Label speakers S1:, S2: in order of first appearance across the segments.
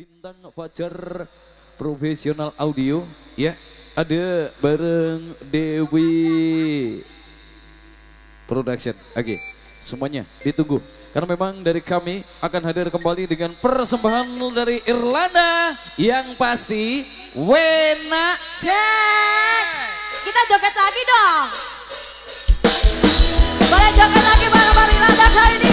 S1: Bintang Fajar Profesional Audio ya ada bareng Dewi Production. Oke, okay. semuanya ditunggu karena memang dari kami akan hadir kembali dengan persembahan dari Irlanda yang pasti Wena
S2: Cek. Kita joget lagi dong. Boleh joget lagi bareng-bareng Irlanda kali ini.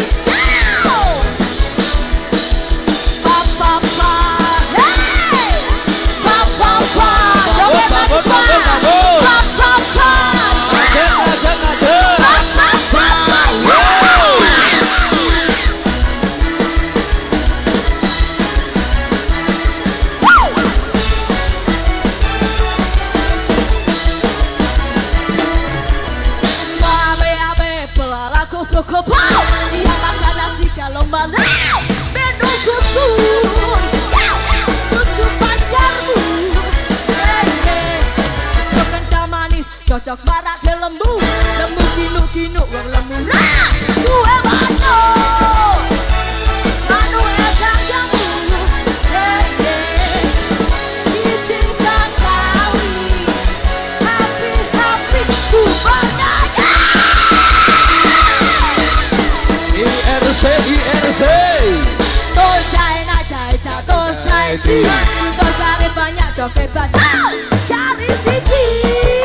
S2: Kokopo, Diabakana Tika Lomana, Beno Kutu. society. Cari banyak dompet baca dari sisi.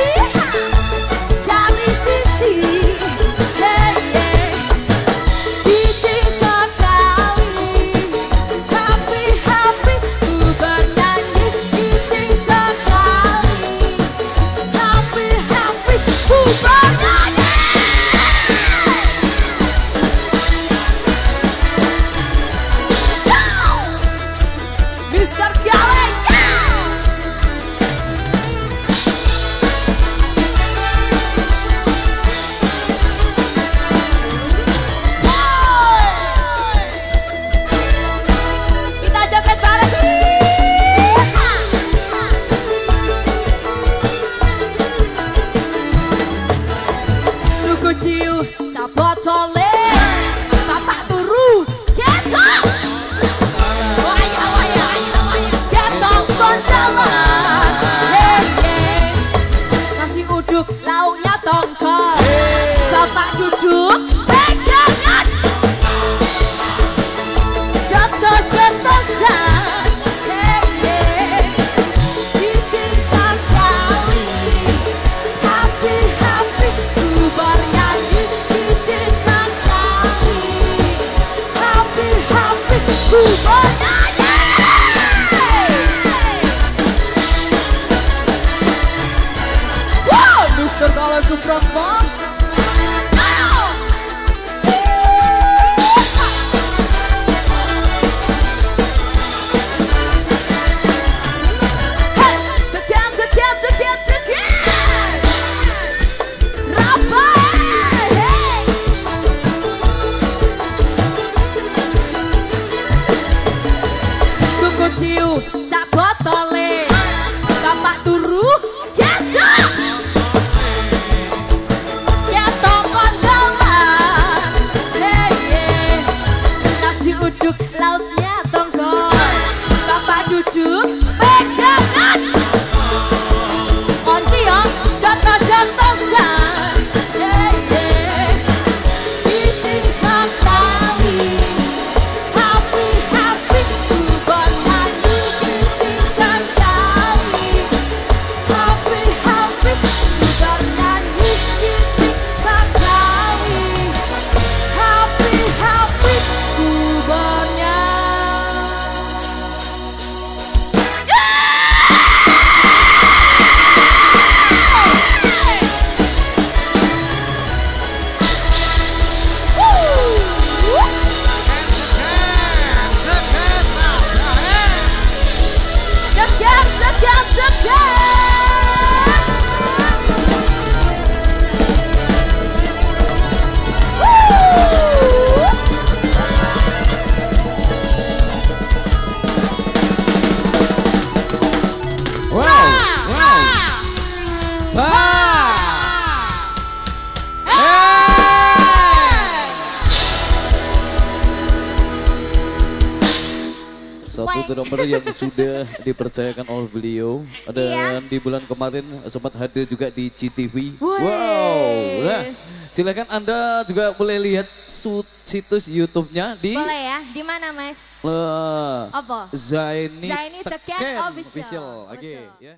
S1: Drummer yang sudah dipercayakan oleh beliau dan di bulan kemarin sempat hadir juga di GTV. Wow. Nah, silakan Anda juga boleh lihat situs YouTube-nya di
S3: Boleh ya? Di mana, Mas?
S1: eh,
S2: Apa?
S1: Zaini,
S2: Zaini Teken
S1: Teken
S2: Official.
S1: Oke,
S2: Betul.
S1: ya.